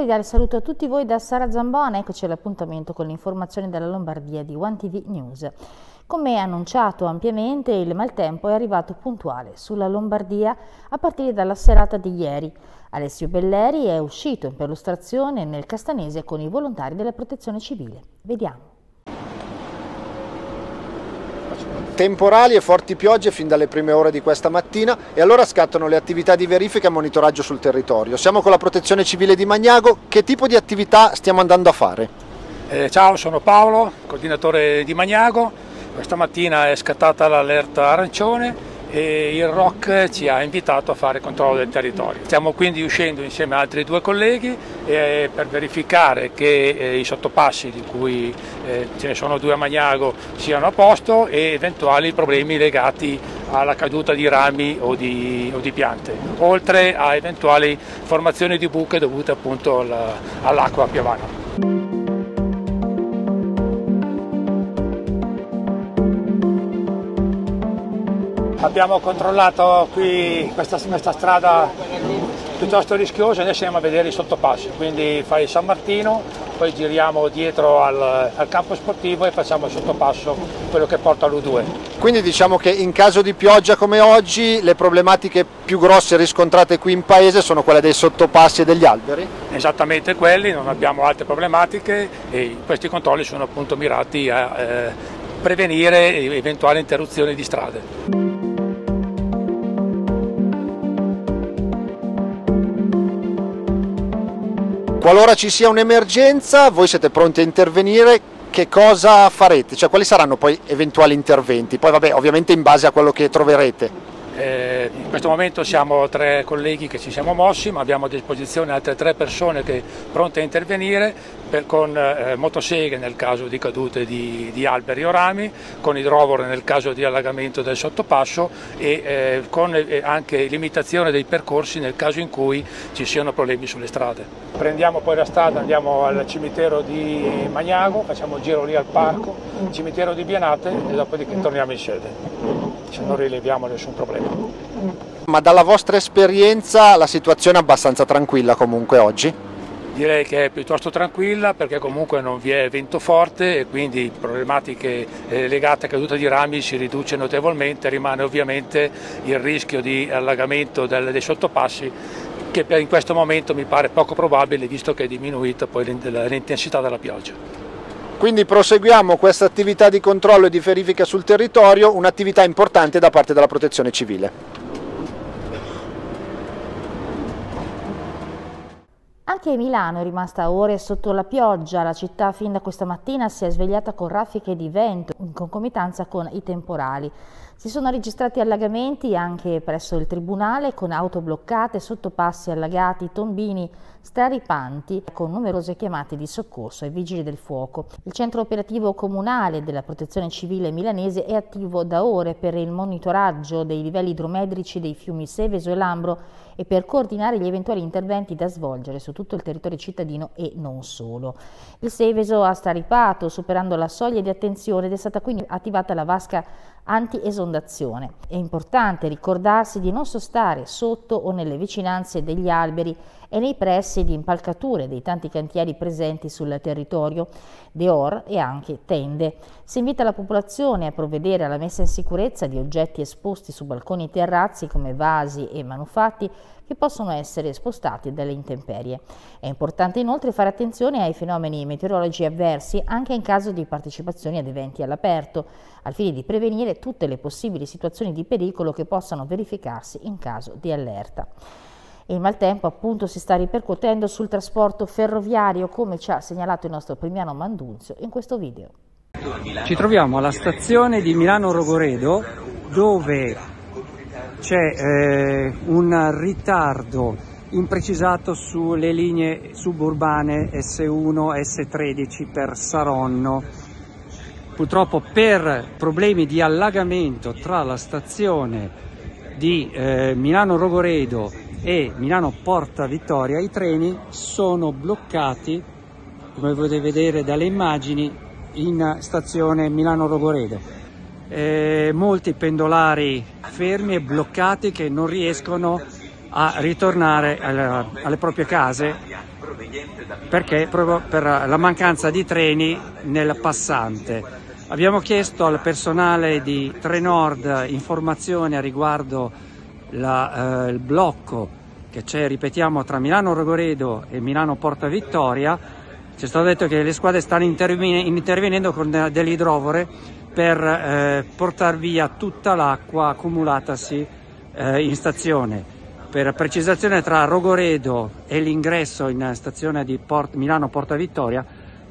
cordiale saluto a tutti voi da Sara Zambona, eccoci all'appuntamento con le informazioni dalla Lombardia di One TV News. Come annunciato ampiamente, il maltempo è arrivato puntuale sulla Lombardia a partire dalla serata di ieri. Alessio Belleri è uscito in perlustrazione nel Castanese con i volontari della protezione civile. Vediamo. Temporali e forti piogge fin dalle prime ore di questa mattina e allora scattano le attività di verifica e monitoraggio sul territorio. Siamo con la protezione civile di Magnago, che tipo di attività stiamo andando a fare? Eh, ciao, sono Paolo, coordinatore di Magnago, questa mattina è scattata l'allerta arancione e il ROC ci ha invitato a fare controllo del territorio. Stiamo quindi uscendo insieme a altri due colleghi per verificare che eh, i sottopassi, di cui eh, ce ne sono due a Magnago, siano a posto e eventuali problemi legati alla caduta di rami o di, o di piante, oltre a eventuali formazioni di buche dovute appunto all'acqua piovana. Abbiamo controllato qui questa, questa strada piuttosto rischiosa, adesso andiamo a vedere i sottopassi, quindi fai San Martino, poi giriamo dietro al, al, campo sportivo e facciamo il sottopasso, quello che porta all'U2. Quindi diciamo che in caso di pioggia come oggi le problematiche più grosse riscontrate qui in paese sono quelle dei sottopassi e degli alberi? Esattamente quelli, non abbiamo altre problematiche e questi controlli sono appunto mirati a eh, prevenire eventuali interruzioni di strade. Qualora ci sia un'emergenza, voi siete pronti a intervenire, che cosa farete? Cioè quali saranno poi eventuali interventi? Poi vabbè, ovviamente in base a quello che troverete. Eh, in questo momento siamo tre colleghi che ci siamo mossi, ma abbiamo a disposizione altre tre persone che pronte a intervenire per, con eh, motoseghe nel caso di cadute di, di, alberi o rami, con idrovore nel caso di allagamento del sottopasso e eh, con eh, anche limitazione dei percorsi nel caso in cui ci siano problemi sulle strade. Prendiamo poi la strada, andiamo al cimitero di Magnago, facciamo un giro lì al parco, cimitero di Bianate e dopodiché torniamo in sede se non rileviamo nessun problema. Ma dalla vostra esperienza la situazione è abbastanza tranquilla comunque oggi? Direi che è piuttosto tranquilla perché comunque non vi è vento forte e quindi problematiche eh, legate a caduta di rami si riduce notevolmente, rimane ovviamente il rischio di allagamento dei sottopassi che in questo momento mi pare poco probabile visto che è diminuita poi l'intensità della pioggia. Quindi proseguiamo questa attività di controllo e di verifica sul territorio, un'attività importante da parte della protezione civile. Anche Milano è rimasta ore sotto la pioggia, la città fin da questa mattina si è svegliata con raffiche di vento in concomitanza con i temporali. Si sono registrati allagamenti anche presso il Tribunale con auto bloccate, sottopassi allagati, tombini straripanti con numerose chiamate di soccorso ai vigili del fuoco. Il centro operativo comunale della protezione civile milanese è attivo da ore per il monitoraggio dei livelli idromedrici dei fiumi Seveso e Lambro e per coordinare gli eventuali interventi da svolgere su tutto il territorio cittadino e non solo. Il Seveso ha staripato superando la soglia di attenzione ed è stata quindi attivata la vasca anti-esondazione. È importante ricordarsi di non sostare sotto o nelle vicinanze degli alberi e nei pressi di impalcature dei tanti cantieri presenti sul territorio, deor e anche tende. Si invita la popolazione a provvedere alla messa in sicurezza di oggetti esposti su balconi e terrazzi come vasi e manufatti che possono essere spostati dalle intemperie. È importante inoltre fare attenzione ai fenomeni meteorologici avversi anche in caso di partecipazione ad eventi all'aperto, al fine di prevenire tutte le possibili situazioni di pericolo che possano verificarsi in caso di allerta. Il maltempo appunto si sta ripercuotendo sul trasporto ferroviario come ci ha segnalato il nostro Primiano Mandunzio in questo video. Ci troviamo alla stazione di Milano Rogoredo dove c'è eh, un ritardo imprecisato sulle linee suburbane S1 S13 per Saronno. Purtroppo per problemi di allagamento tra la stazione di eh, Milano Rogoredo e Milano Porta Vittoria i treni sono bloccati, come potete vedere dalle immagini, in stazione Milano Rogoredo eh, molti pendolari fermi e bloccati che non riescono a ritornare alle, alle proprie case perché proprio per la mancanza di treni nel passante. Abbiamo chiesto al personale di Trenord informazioni a riguardo la, eh, il blocco che c'è, ripetiamo, tra Milano Rogoredo e Milano Porta Vittoria. Ci è stato detto che le squadre stanno intervenendo con delle idrovore per eh, portare via tutta l'acqua accumulatasi eh, in stazione. Per precisazione tra Rogoredo e l'ingresso in stazione di Port, Milano Porta Vittoria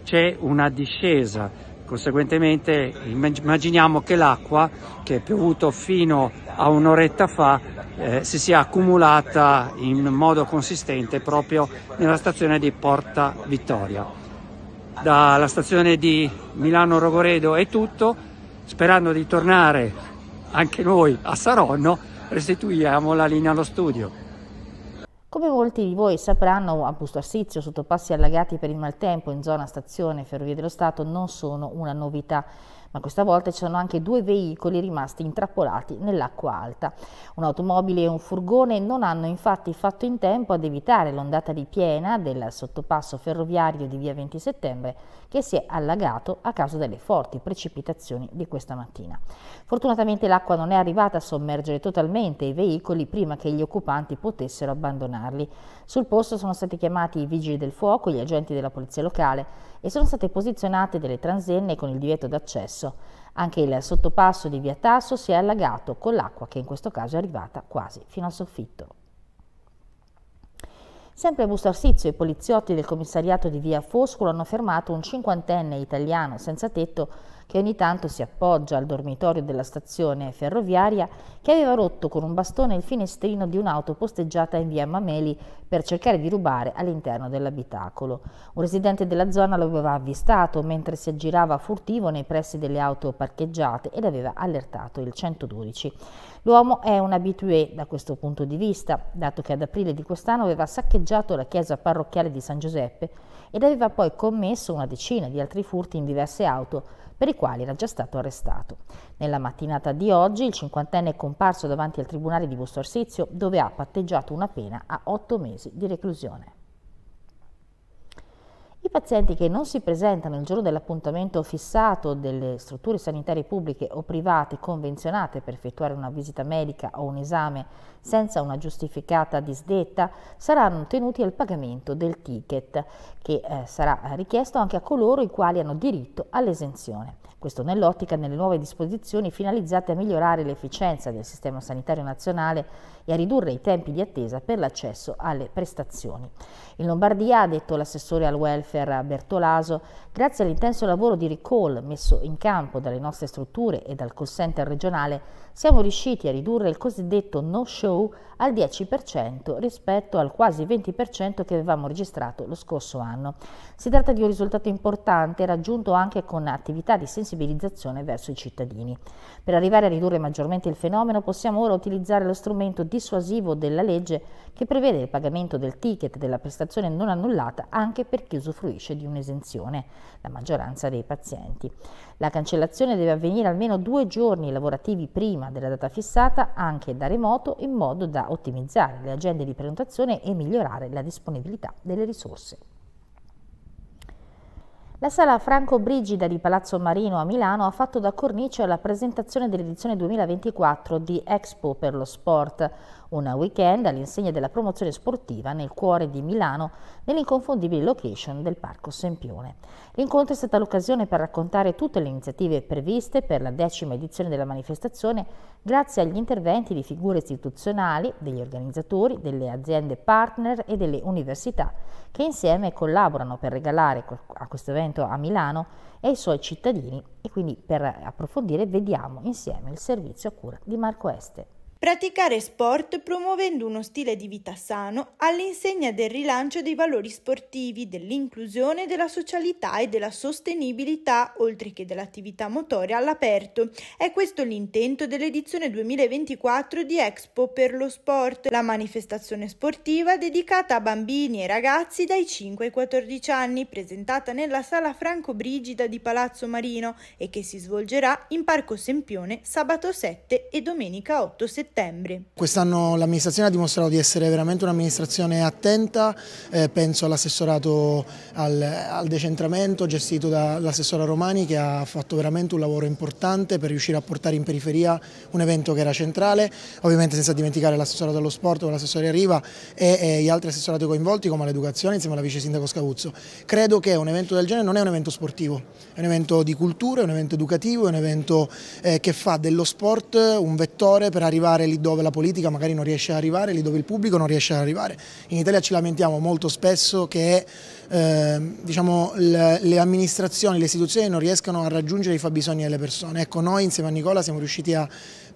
c'è una discesa, conseguentemente immaginiamo che l'acqua che è piovuto fino a un'oretta fa eh, si sia accumulata in modo consistente proprio nella stazione di Porta Vittoria. Dalla stazione di Milano Rogoredo è tutto, sperando di tornare anche noi a Saronno restituiamo la linea allo studio. Come molti di voi sapranno, a Busto Arsizio, sottopassi allagati per il maltempo in zona stazione Ferrovie dello Stato non sono una novità ma questa volta ci sono anche due veicoli rimasti intrappolati nell'acqua alta. Un'automobile e un furgone non hanno infatti fatto in tempo ad evitare l'ondata di piena del sottopasso ferroviario di via 20 settembre che si è allagato a causa delle forti precipitazioni di questa mattina. Fortunatamente l'acqua non è arrivata a sommergere totalmente i veicoli prima che gli occupanti potessero abbandonarli. Sul posto sono stati chiamati i vigili del fuoco, gli agenti della polizia locale e sono state posizionate delle transenne con il divieto d'accesso. Anche il sottopasso di via Tasso si è allagato con l'acqua che in questo caso è arrivata quasi fino al soffitto. Sempre a Busto Arsizio i poliziotti del commissariato di via Foscolo hanno fermato un cinquantenne italiano senza tetto che ogni tanto si appoggia al dormitorio della stazione ferroviaria che aveva rotto con un bastone il finestrino di un'auto posteggiata in via Mameli per cercare di rubare all'interno dell'abitacolo. Un residente della zona lo aveva avvistato mentre si aggirava furtivo nei pressi delle auto parcheggiate ed aveva allertato il 112. L'uomo è un abitué da questo punto di vista, dato che ad aprile di quest'anno aveva saccheggiato la chiesa parrocchiale di San Giuseppe ed aveva poi commesso una decina di altri furti in diverse auto per i quali era già stato arrestato. Nella mattinata di oggi il cinquantenne è comparso davanti al Tribunale di Busto Arsizio dove ha patteggiato una pena a otto mesi di reclusione. I pazienti che non si presentano il giorno dell'appuntamento fissato delle strutture sanitarie pubbliche o private convenzionate per effettuare una visita medica o un esame senza una giustificata disdetta saranno tenuti al pagamento del ticket che eh, sarà richiesto anche a coloro i quali hanno diritto all'esenzione. Questo nell'ottica delle nuove disposizioni finalizzate a migliorare l'efficienza del sistema sanitario nazionale e a ridurre i tempi di attesa per l'accesso alle prestazioni. In Lombardia, ha detto l'assessore al welfare Bertolaso, grazie all'intenso lavoro di recall messo in campo dalle nostre strutture e dal call center regionale, siamo riusciti a ridurre il cosiddetto no-show al 10% rispetto al quasi 20% che avevamo registrato lo scorso anno. Si tratta di un risultato importante raggiunto anche con attività di sensibilizzazione verso i cittadini. Per arrivare a ridurre maggiormente il fenomeno possiamo ora utilizzare lo strumento dissuasivo della legge che prevede il pagamento del ticket della prestazione non annullata anche per chi usufruisce di un'esenzione, la maggioranza dei pazienti. La cancellazione deve avvenire almeno due giorni lavorativi prima della data fissata anche da remoto in modo da ottimizzare le agende di prenotazione e migliorare la disponibilità delle risorse. La sala Franco Brigida di Palazzo Marino a Milano ha fatto da cornice alla presentazione dell'edizione 2024 di Expo per lo Sport, un weekend all'insegna della promozione sportiva nel cuore di Milano, nell'inconfondibile location del Parco Sempione. L'incontro è stata l'occasione per raccontare tutte le iniziative previste per la decima edizione della manifestazione grazie agli interventi di figure istituzionali, degli organizzatori, delle aziende partner e delle università che insieme collaborano per regalare a questo evento a Milano e ai suoi cittadini e quindi per approfondire vediamo insieme il servizio a cura di Marco Este. Praticare sport promuovendo uno stile di vita sano all'insegna del rilancio dei valori sportivi, dell'inclusione, della socialità e della sostenibilità, oltre che dell'attività motoria all'aperto. È questo l'intento dell'edizione 2024 di Expo per lo Sport, la manifestazione sportiva dedicata a bambini e ragazzi dai 5 ai 14 anni, presentata nella sala Franco Brigida di Palazzo Marino e che si svolgerà in Parco Sempione sabato 7 e domenica 8 settembre settembre. Quest'anno l'amministrazione ha dimostrato di essere veramente un'amministrazione attenta, eh, penso all'assessorato al, al, decentramento gestito dall'assessora Romani che ha fatto veramente un lavoro importante per riuscire a portare in periferia un evento che era centrale, ovviamente senza dimenticare l'assessorato allo sport con l'assessore Riva e, e, gli altri assessorati coinvolti come l'educazione insieme alla vice sindaco Scavuzzo. Credo che un evento del genere non è un evento sportivo, è un evento di cultura, è un evento educativo, è un evento eh, che fa dello sport un vettore per arrivare lì dove la politica magari non riesce ad arrivare, lì dove il pubblico non riesce ad arrivare. In Italia ci lamentiamo molto spesso che eh, diciamo, le, le, amministrazioni, le istituzioni non riescano a raggiungere i fabbisogni delle persone. Ecco, noi insieme a Nicola siamo riusciti a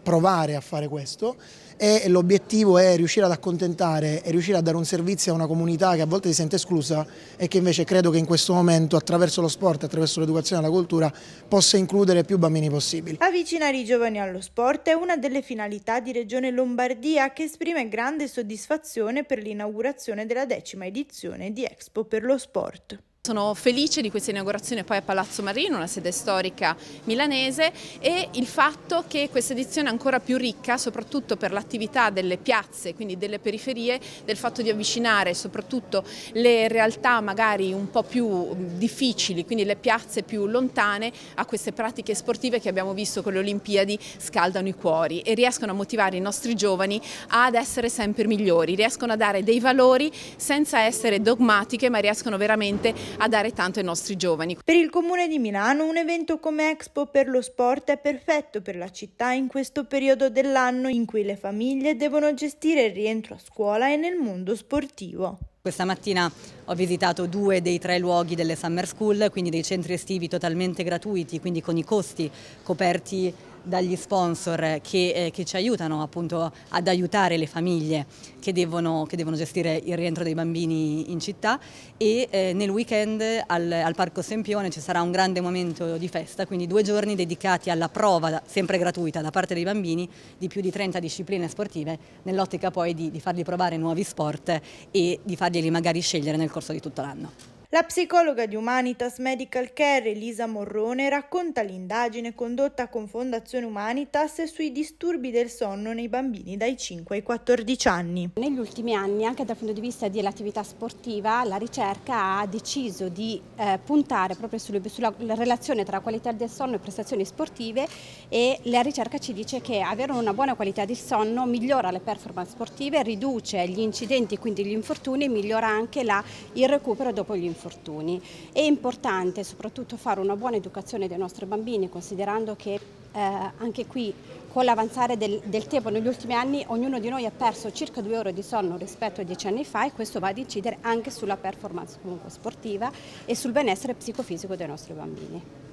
provare a fare questo e l'obiettivo è riuscire ad accontentare e riuscire a dare un servizio a una comunità che a volte si sente esclusa e che invece credo che in questo momento attraverso lo sport, attraverso l'educazione e la cultura possa includere più bambini possibili. Avvicinare i giovani allo sport è una delle finalità di Regione Lombardia che esprime grande soddisfazione per l'inaugurazione della decima edizione di Expo per lo Sport. Sono felice di questa inaugurazione poi a Palazzo Marino, una sede storica milanese e il fatto che questa edizione è ancora più ricca soprattutto per l'attività delle piazze, quindi delle periferie, del fatto di avvicinare soprattutto le realtà magari un po' più difficili, quindi le piazze più lontane a queste pratiche sportive che abbiamo visto con le Olimpiadi scaldano i cuori e riescono a motivare i nostri giovani ad essere sempre migliori, riescono a dare dei valori senza essere dogmatiche ma riescono veramente a dare tanto ai nostri giovani. Per il Comune di Milano un evento come Expo per lo sport è perfetto per la città in questo periodo dell'anno in cui le famiglie devono gestire il rientro a scuola e nel mondo sportivo. Questa mattina ho visitato due dei tre luoghi delle Summer School, quindi dei centri estivi totalmente gratuiti, quindi con i costi coperti dagli sponsor che, eh, che, ci aiutano appunto ad aiutare le famiglie che devono, che devono gestire il rientro dei bambini in città e eh, nel weekend al, al, Parco Sempione ci sarà un grande momento di festa, quindi due giorni dedicati alla prova, sempre gratuita da parte dei bambini, di più di 30 discipline sportive, nell'ottica poi di, di fargli provare nuovi sport e di farglieli magari scegliere nel corso di tutto l'anno. La psicologa di Humanitas Medical Care Elisa Morrone racconta l'indagine condotta con Fondazione Humanitas sui disturbi del sonno nei bambini dai 5 ai 14 anni. Negli ultimi anni, anche dal punto di vista dell'attività sportiva, la ricerca ha deciso di eh, puntare proprio sulle, sulla relazione tra qualità del sonno e prestazioni sportive e la ricerca ci dice che avere una buona qualità di sonno migliora le performance sportive, riduce gli incidenti, quindi gli infortuni e migliora anche la, il recupero dopo gli infortuni infortuni. È importante soprattutto fare una buona educazione dei nostri bambini considerando che eh, anche qui con l'avanzare del, del, tempo negli ultimi anni ognuno di noi ha perso circa due ore di sonno rispetto a dieci anni fa e questo va ad incidere anche sulla performance sportiva e sul benessere psicofisico dei nostri bambini.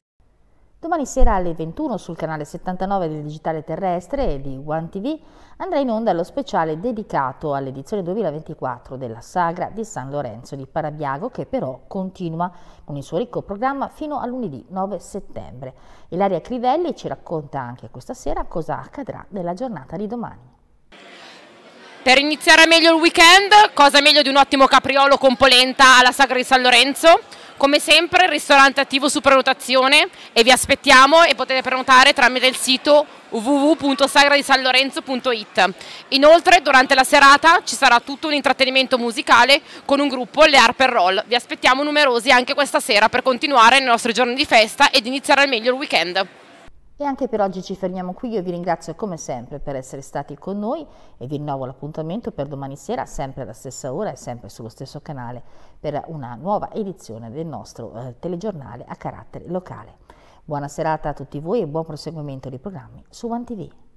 Domani sera alle 21 sul canale 79 del Digitale Terrestre e di One TV andrà in onda lo speciale dedicato all'edizione 2024 della Sagra di San Lorenzo di Parabiago che però continua con il suo ricco programma fino a lunedì 9 settembre. Ilaria Crivelli ci racconta anche questa sera cosa accadrà nella giornata di domani. Per iniziare meglio il weekend, cosa meglio di un ottimo capriolo con polenta alla Sagra di San Lorenzo? Come sempre il ristorante attivo su prenotazione e vi aspettiamo e potete prenotare tramite il sito www.sagradisanlorenzo.it. Inoltre durante la serata ci sarà tutto un intrattenimento musicale con un gruppo, le Harper Roll. Vi aspettiamo numerosi anche questa sera per continuare nei nostri giorni di festa ed iniziare al meglio il weekend. E anche per oggi ci fermiamo qui, io vi ringrazio come sempre per essere stati con noi e vi rinnovo l'appuntamento per domani sera, sempre alla stessa ora e sempre sullo stesso canale, per una nuova edizione del nostro eh, telegiornale a carattere locale. Buona serata a tutti voi e buon proseguimento dei programmi su One TV.